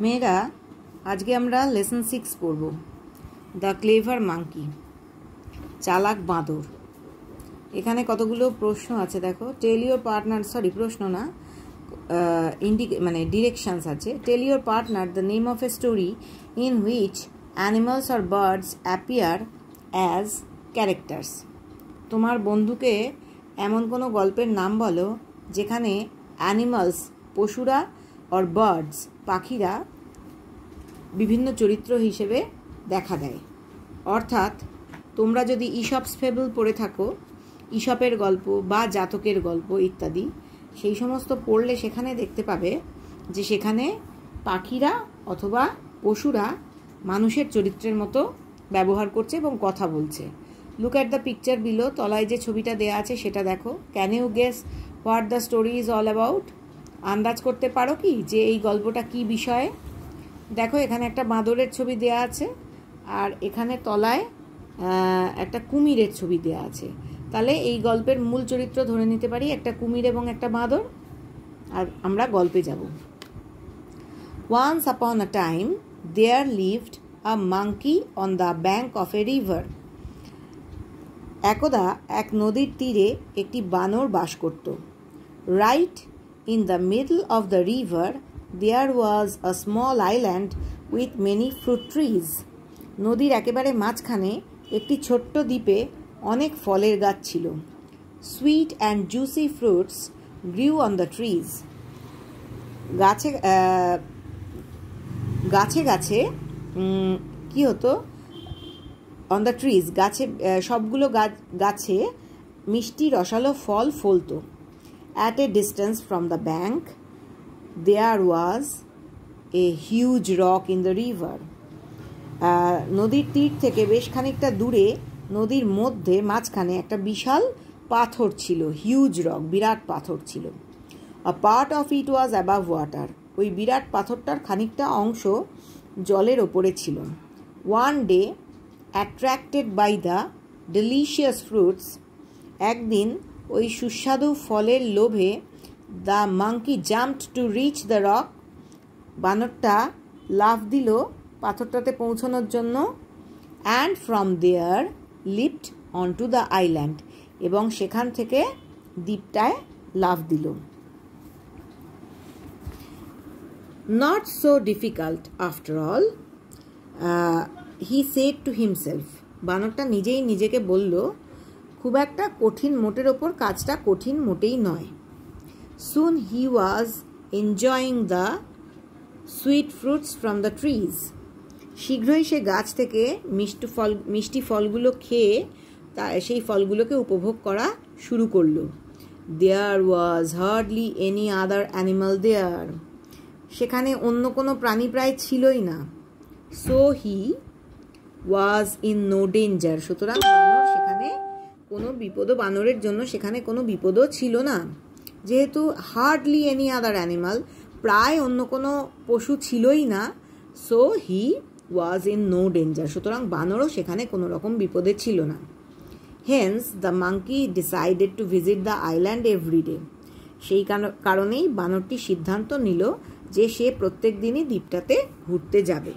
মেয়েরা, আজকে আমরা লেসন সিক্স পড়ব। The clever monkey. চালাক বাঁদর। এখানে কতগুলো প্রশ্ন আছে দেখো। টেল ইউর পার্টনার সরি প্রশ্ন না ইন্ডি মানে ডিরেকশানস আছে। Tell your partner the name of a story in which animals R birds appear as characters তোমার বন্ধুকে এমন কোনো গল্পের নাম বলো, যেখানে অ্যানিমালস পশুরা অর বার্ডস পাখিরা বিভিন্ন চরিত্র হিসেবে দেখা দেয়। অর্থাৎ, তোমরা যদি ইসপস ফেবল পড়ে থাকো ইসপের গল্প বা জাতকের গল্প ইত্যাদি, সেই সমস্ত পড়লে সেখানে দেখতে পাবে যে সেখানে পাখিরা অথবা পশুরা মানুষের চরিত্রের মতো ব্যবহার করছে এবং কথা বলছে। Look at the picture below তলায় যে ছবিটা দেয়া আছে সেটা দেখো। Can you guess what the story is all about আন্দাজ করতে পারো কি যে এই গল্পটা কি বিষয়ে? দেখো, এখানে একটা বাঁদরের ছবি দেয়া আছে, আর এখানে তলায় একটা কুমিরের ছবি দেয়া আছে। তাহলে এই গল্পের মূল চরিত্র ধরে নিতে পারি, একটা কুমির এবং একটা বাঁদর, আর আমরা গল্পে যাব। Once upon a time there lived a monkey on the bank of a river একদা এক নদীর তীরে একটি বানর বাস করত। Right in the middle of the river there was a small island with many fruit trees নদীর একেবারে মাঝখানে একটি ছোট্ট দ্বীপে অনেক ফলের গাছ ছিল। Sweet and juicy fruits grew on the trees গাছে গাছে গাছে কি হতো? অন দ্য ট্রিজ গাছে সবগুলো গাছে মিষ্টি রসালো ফল ফলতো। At a distance from the bank there was a huge rock in the river নদীর তীর থেকে বেশ খানিকটা দূরে, নদীর মধ্যে মাঝখানে একটা বিশাল পাথর ছিল হিউজ রক বিরাট পাথর ছিল। A part of it was above water ওই বিরাট পাথরটার খানিকটা অংশ জলের ওপরে ছিল। One day attracted by the delicious fruits একদিন ওই সুস্বাদু ফলের লোভে the monkey jumped to reach the rock বানরটা লাফ দিল পাথরটাতে পৌঁছানোর জন্য and from there leapt on to the island এবং সেখান থেকে দ্বীপটায় লাফ দিল। Not so difficult after all he said to himself বানরটা নিজেই নিজেকে বলল খুব একটা কঠিন মোটের ওপর কাজটা কঠিন মোটেই নয়। Soon he was enjoying the sweet fruits from the trees শীঘ্রই সে গাছ থেকে মিষ্টি ফল, মিষ্টি ফলগুলো খেয়ে তা, সেই ফলগুলোকে উপভোগ করা শুরু করল। There was hardly any other animal there সেখানে অন্য কোনো প্রাণী প্রায় ছিলই না। So he was in no danger সুতরাং কোনো বিপদও বানরের জন্য সেখানে কোনো বিপদও ছিল না। যেহেতু হার্ডলি এনি আদার অ্যানিমাল প্রায় অন্য কোনো পশু ছিলই না so he was in no danger সুতরাং বানরও সেখানে কোনো রকম বিপদে ছিল না। Hence the monkey decided to visit the island everyday সেই কারণেই বানরটি সিদ্ধান্ত নিল যে সে প্রত্যেক দিনই দ্বীপটাতে ঘুরতে যাবে।